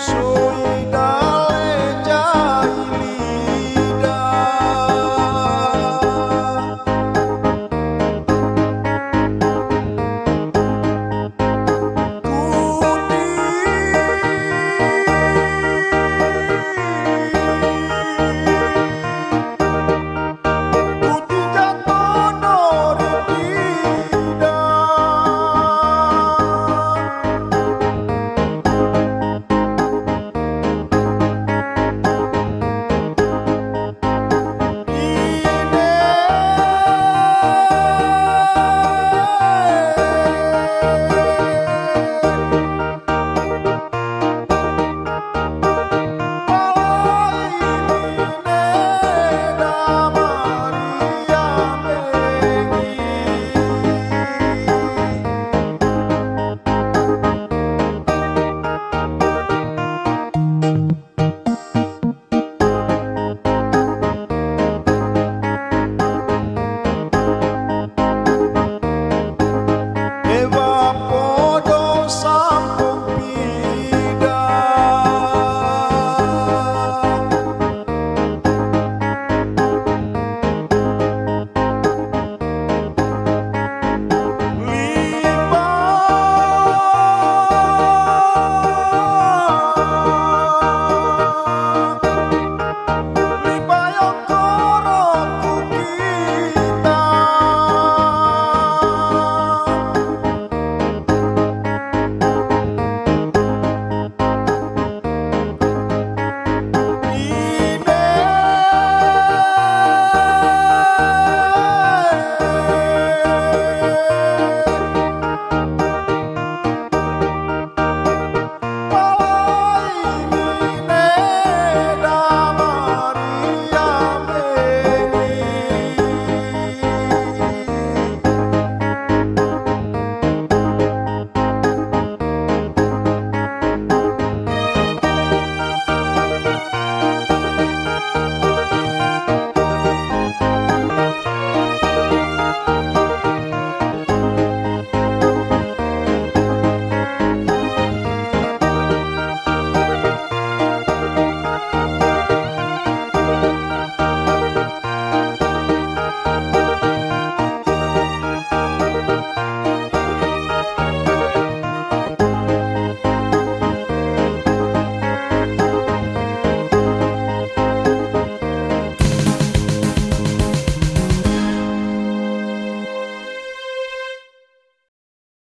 So